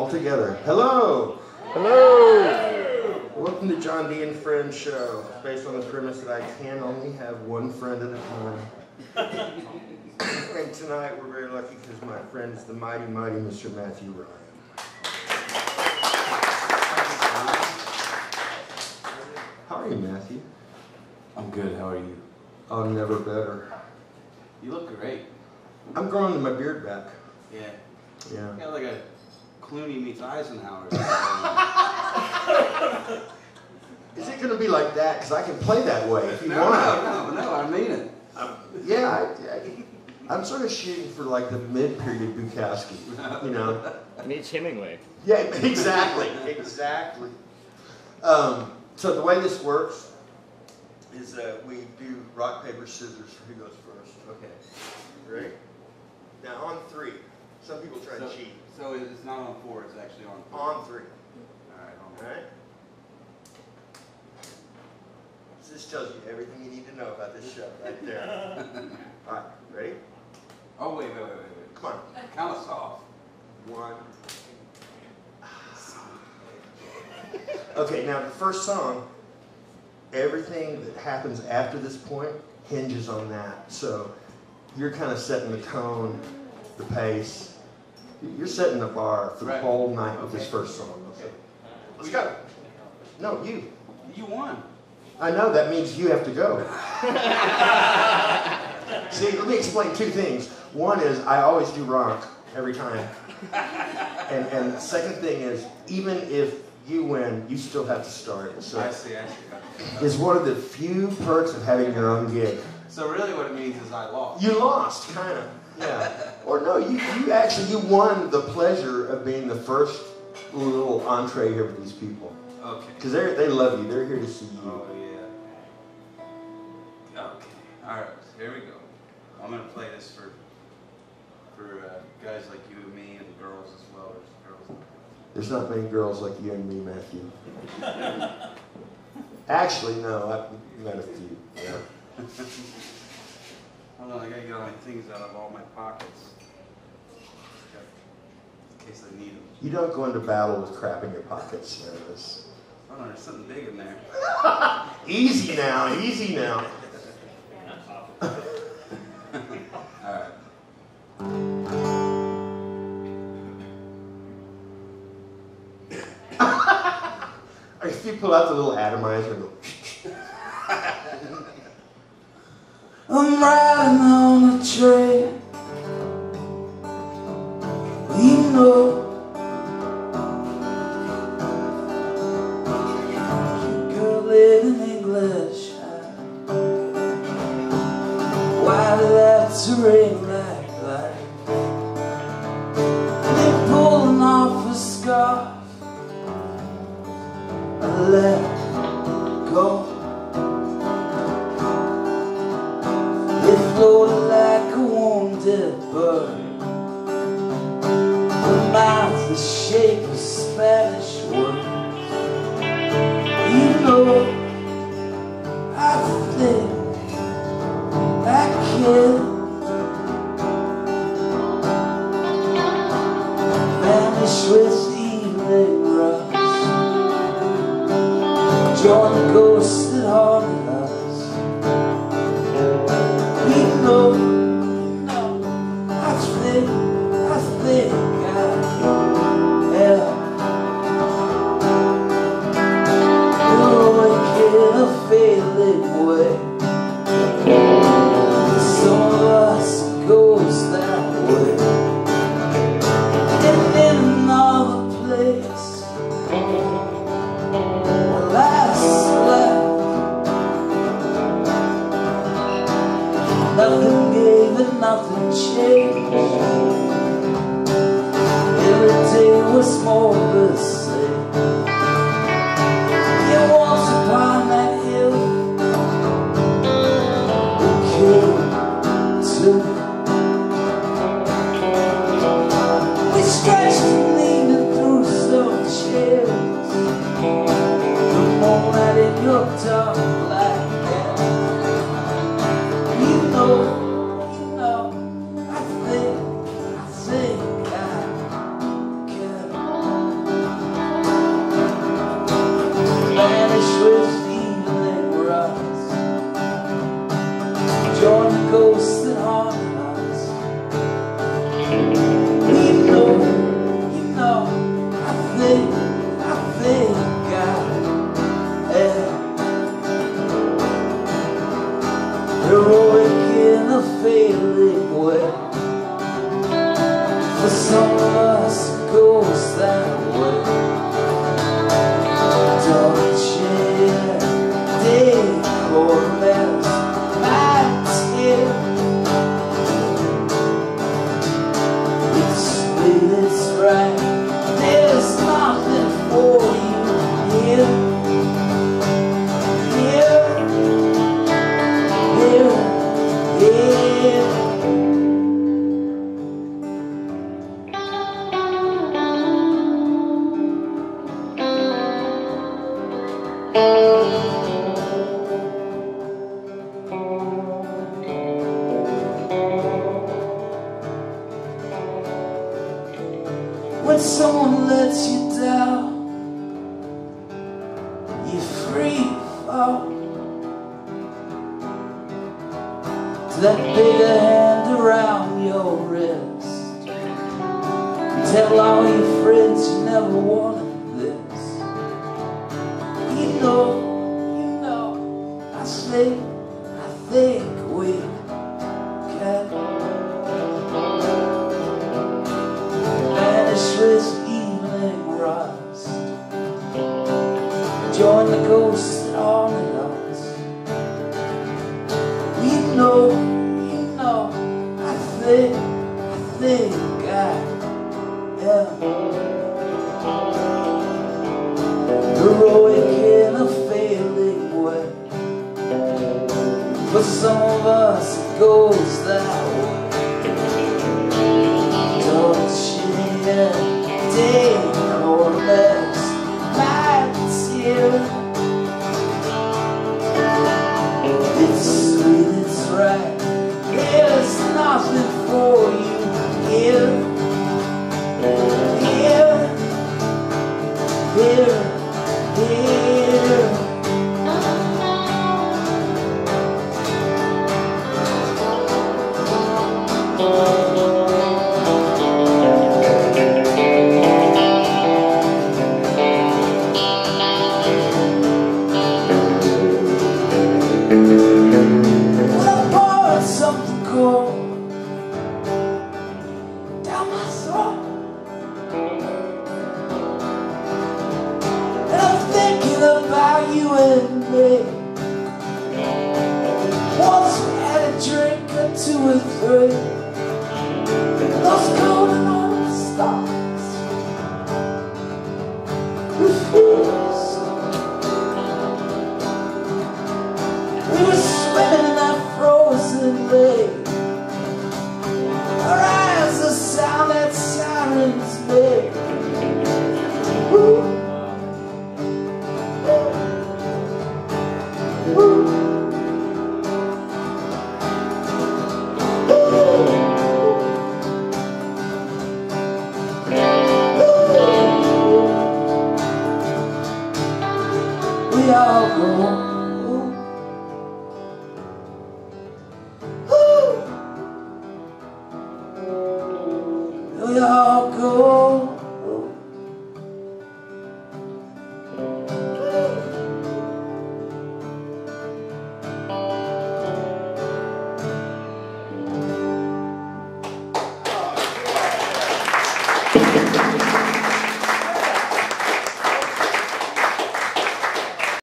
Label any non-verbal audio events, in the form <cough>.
all together. Hello. Hello. Welcome to Jon Dee and Friends show, based on the premise that I can only have one friend at a time. and tonight we're very lucky because my friend is the mighty, mighty Mr. Matthew Ryan. How are you, Matthew? I'm good. How are you? Oh, never better. You look great. I'm growing my beard back. Yeah. Yeah. You got like a Clooney meets Eisenhower. <laughs> Is it going to be like that? Because I can play that way if you no, want. no, no, no. I mean it. Yeah, I, I, I'm sort of shooting for like the mid-period Bukowski, you know? Meets Hemingway. Yeah, exactly, exactly. Um, so the way this works is that we do rock, paper, scissors for who goes first. Okay. great. Now on three. Some people try So, to cheat. so it's not on four. It's actually on. Four. On three. All right. All on. right? So this tells you everything you need to know about this show right there. <laughs> All right, ready? Oh wait, wait, wait, wait, wait. Come on. Count us off. One. Okay, now the first song, everything that happens after this point hinges on that. So you're kind of setting the tone, the pace. You're setting the bar for the Right. whole night with this first song. Okay. Let's go. No, you. You won. I know that means you have to go. <laughs> See, let me explain two things. One is I always do rock every time. And and the second thing is even if you win, you still have to start. So I see. I see. it's one of the few perks of having your own gig. So really, what it means is I lost. You lost, kind of. Yeah. Or no, you, you actually you won the pleasure of being the first little entree here with these people. Okay. Because they they love you. They're here to see you. Oh yeah. Okay. All right. Here we go. I'm gonna play this for for uh, guys like you and me and girls as well. There's girls. There's not many girls like you and me, Matthew. <laughs> Actually, no, I've met a few. Yeah. <laughs> Hold on, I gotta get all my things out of all my pockets. In case I need them. You don't go into battle with crap in your pockets. Know, this. Oh there's something big in there. <laughs> Easy now, easy now. Alright. If you pull out the little atomizer and go, I'm riding on a train. You know, girl living English. Why did that to ring like that? They're pulling off a scarf. I let go. Bird. The mouth the shape Day feeling wet for someone. When someone lets you down You free oh. fall To that bigger hand around your wrist Tell all your friends you never want know, you know. I say, I think we here Two or three. love